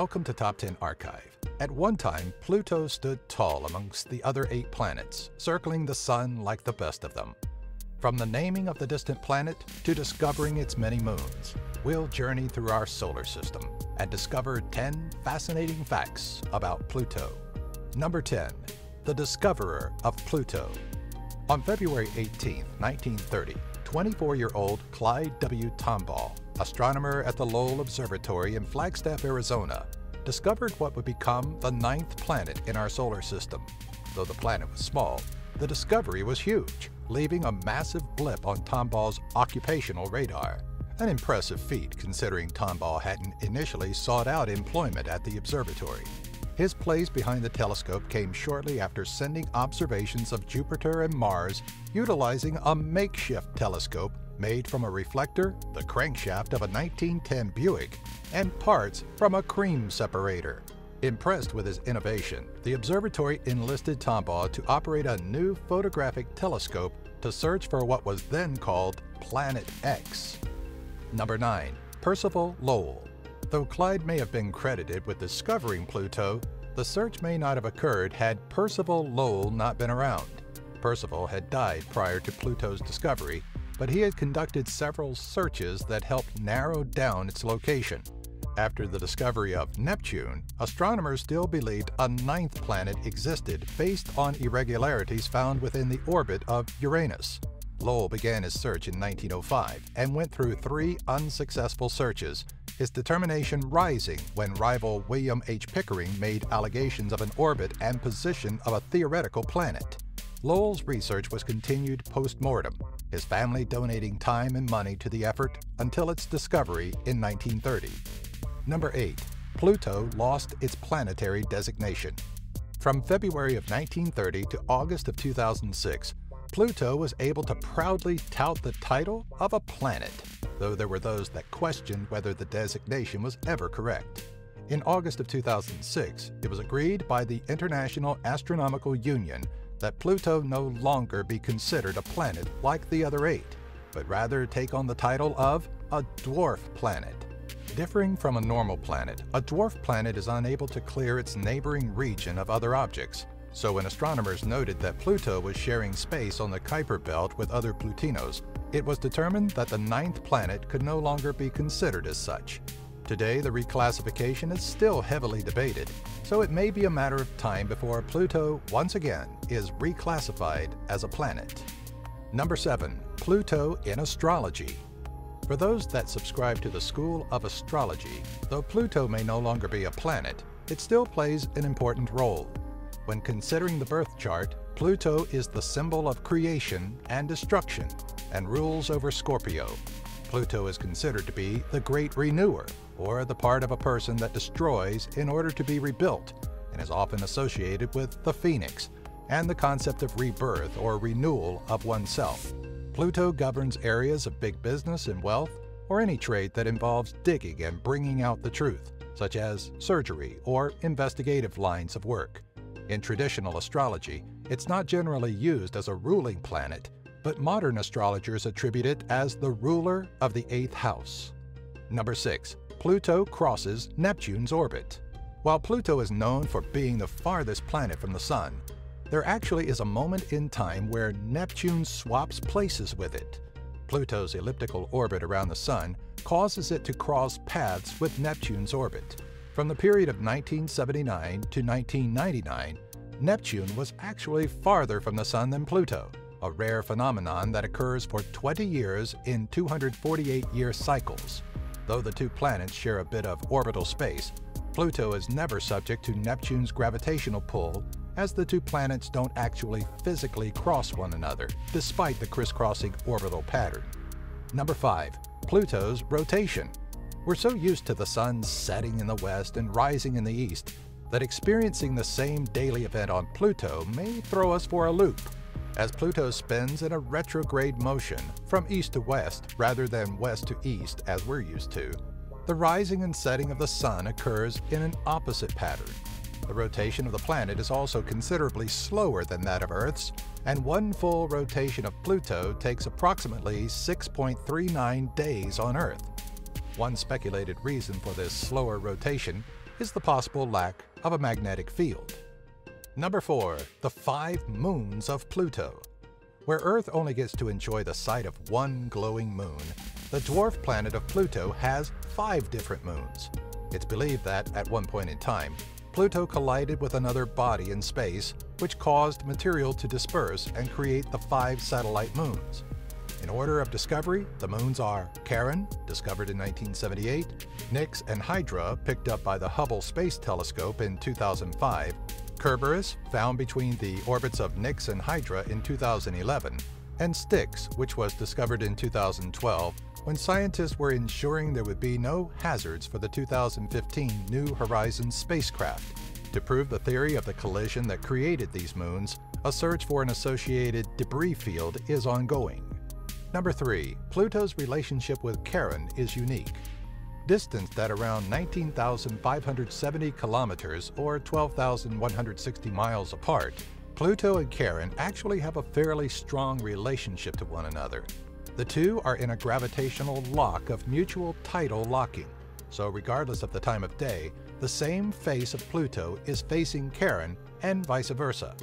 Welcome to Top 10 Archive. At one time, Pluto stood tall amongst the other eight planets, circling the Sun like the best of them. From the naming of the distant planet to discovering its many moons, we'll journey through our solar system and discover 10 fascinating facts about Pluto. Number 10. The Discoverer of Pluto. On February 18, 1930, 24-year-old Clyde W. Tombaugh, astronomer at the Lowell Observatory in Flagstaff, Arizona, discovered what would become the ninth planet in our solar system. Though the planet was small, the discovery was huge, leaving a massive blip on Tombaugh's occupational radar. An impressive feat considering Tombaugh hadn't initially sought out employment at the observatory. His place behind the telescope came shortly after sending observations of Jupiter and Mars utilizing a makeshift telescope made from a reflector, the crankshaft of a 1910 Buick, and parts from a cream separator. Impressed with his innovation, the observatory enlisted Tombaugh to operate a new photographic telescope to search for what was then called Planet X. Number 9. Percival Lowell Though Clyde may have been credited with discovering Pluto, the search may not have occurred had Percival Lowell not been around. Percival had died prior to Pluto's discovery, but he had conducted several searches that helped narrow down its location. After the discovery of Neptune, astronomers still believed a ninth planet existed based on irregularities found within the orbit of Uranus. Lowell began his search in 1905 and went through three unsuccessful searches, his determination rising when rival William H. Pickering made allegations of an orbit and position of a theoretical planet. Lowell's research was continued post-mortem, his family donating time and money to the effort until its discovery in 1930. Number 8. Pluto lost its planetary designation. From February of 1930 to August of 2006, Pluto was able to proudly tout the title of a planet, though there were those that questioned whether the designation was ever correct. In August of 2006, it was agreed by the International Astronomical Union that Pluto no longer be considered a planet like the other eight, but rather take on the title of a dwarf planet. Differing from a normal planet, a dwarf planet is unable to clear its neighboring region of other objects, so when astronomers noted that Pluto was sharing space on the Kuiper belt with other Plutinos, it was determined that the ninth planet could no longer be considered as such. Today, the reclassification is still heavily debated, so it may be a matter of time before Pluto once again is reclassified as a planet. Number 7. Pluto in Astrology For those that subscribe to the School of Astrology, though Pluto may no longer be a planet, it still plays an important role. When considering the birth chart, Pluto is the symbol of creation and destruction and rules over Scorpio. Pluto is considered to be the great renewer, or the part of a person that destroys in order to be rebuilt, and is often associated with the phoenix and the concept of rebirth or renewal of oneself. Pluto governs areas of big business and wealth, or any trade that involves digging and bringing out the truth, such as surgery or investigative lines of work. In traditional astrology, it's not generally used as a ruling planet, but modern astrologers attribute it as the ruler of the eighth house. Number 6. Pluto crosses Neptune's orbit. While Pluto is known for being the farthest planet from the Sun, there actually is a moment in time where Neptune swaps places with it. Pluto's elliptical orbit around the Sun causes it to cross paths with Neptune's orbit. From the period of 1979 to 1999, Neptune was actually farther from the Sun than Pluto, a rare phenomenon that occurs for 20 years in 248-year cycles. Though the two planets share a bit of orbital space, Pluto is never subject to Neptune's gravitational pull as the two planets don't actually physically cross one another, despite the crisscrossing orbital pattern. Number 5. Pluto's rotation. We're so used to the sun setting in the west and rising in the east that experiencing the same daily event on Pluto may throw us for a loop, as Pluto spins in a retrograde motion from east to west rather than west to east as we're used to. The rising and setting of the Sun occurs in an opposite pattern. The rotation of the planet is also considerably slower than that of Earth's, and one full rotation of Pluto takes approximately 6.39 days on Earth. One speculated reason for this slower rotation is the possible lack of a magnetic field. Number 4. The Five Moons of Pluto Where Earth only gets to enjoy the sight of one glowing moon, the dwarf planet of Pluto has five different moons. It's believed that, at one point in time, Pluto collided with another body in space, which caused material to disperse and create the five satellite moons. In order of discovery, the moons are Charon, discovered in 1978, Nix and Hydra, picked up by the Hubble Space Telescope in 2005, Kerberos, found between the orbits of Nix and Hydra in 2011, and Styx, which was discovered in 2012 when scientists were ensuring there would be no hazards for the 2015 New Horizons spacecraft. To prove the theory of the collision that created these moons, a search for an associated debris field is ongoing. Number 3. Pluto's relationship with Charon is unique. Distanced at around 19,570 kilometers or 12,160 miles apart, Pluto and Charon actually have a fairly strong relationship to one another. The two are in a gravitational lock of mutual tidal locking, so regardless of the time of day, the same face of Pluto is facing Charon and vice versa.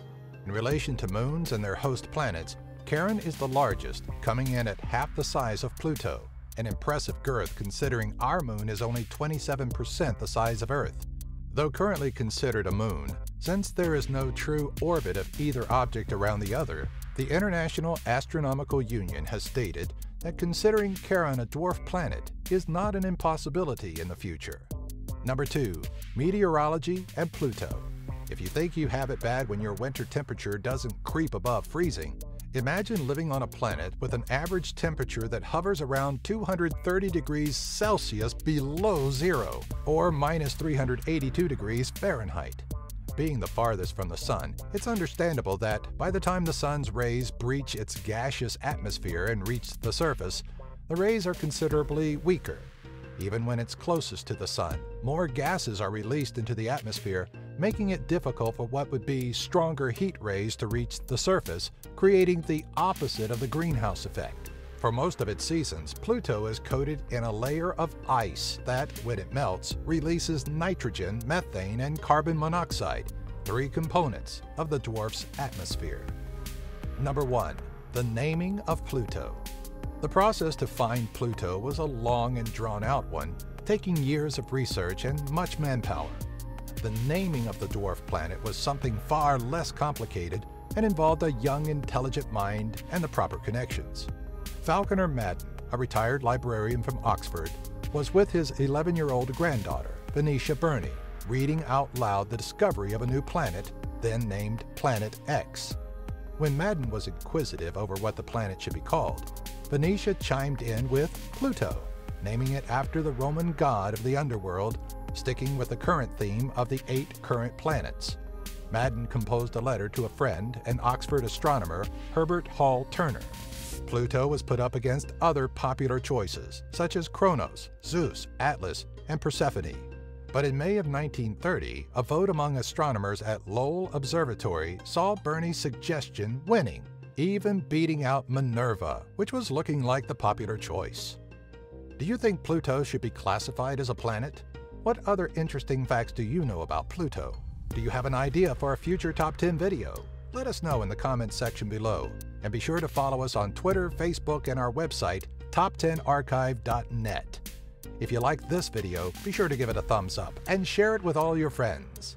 In relation to moons and their host planets, Charon is the largest, coming in at half the size of Pluto, an impressive girth considering our moon is only 27% the size of Earth. Though currently considered a moon, since there is no true orbit of either object around the other, the International Astronomical Union has stated that considering Charon a dwarf planet is not an impossibility in the future. Number 2. Meteorology and Pluto. If you think you have it bad when your winter temperature doesn't creep above freezing, imagine living on a planet with an average temperature that hovers around 230 degrees Celsius below zero, or minus 382 degrees Fahrenheit being the farthest from the Sun, it's understandable that by the time the Sun's rays breach its gaseous atmosphere and reach the surface, the rays are considerably weaker. Even when it's closest to the Sun, more gases are released into the atmosphere, making it difficult for what would be stronger heat rays to reach the surface, creating the opposite of the greenhouse effect. For most of its seasons, Pluto is coated in a layer of ice that, when it melts, releases nitrogen, methane, and carbon monoxide, three components of the dwarf's atmosphere. Number 1. The naming of Pluto. The process to find Pluto was a long and drawn-out one, taking years of research and much manpower. The naming of the dwarf planet was something far less complicated and involved a young, intelligent mind and the proper connections. Falconer Madan, a retired librarian from Oxford, was with his 11-year-old granddaughter, Venetia Burney, reading out loud the discovery of a new planet, then named Planet X. When Madan was inquisitive over what the planet should be called, Venetia chimed in with Pluto, naming it after the Roman god of the underworld, sticking with the current theme of the eight current planets. Madan composed a letter to a friend, an Oxford astronomer, Herbert Hall Turner, Pluto was put up against other popular choices, such as Kronos, Zeus, Atlas, and Persephone. But in May of 1930, a vote among astronomers at Lowell Observatory saw Burney's suggestion winning, even beating out Minerva, which was looking like the popular choice. Do you think Pluto should be classified as a planet? What other interesting facts do you know about Pluto? Do you have an idea for a future Top 10 video? Let us know in the comments section below. And be sure to follow us on Twitter, Facebook, and our website, top10archive.net. If you liked this video, be sure to give it a thumbs up and share it with all your friends.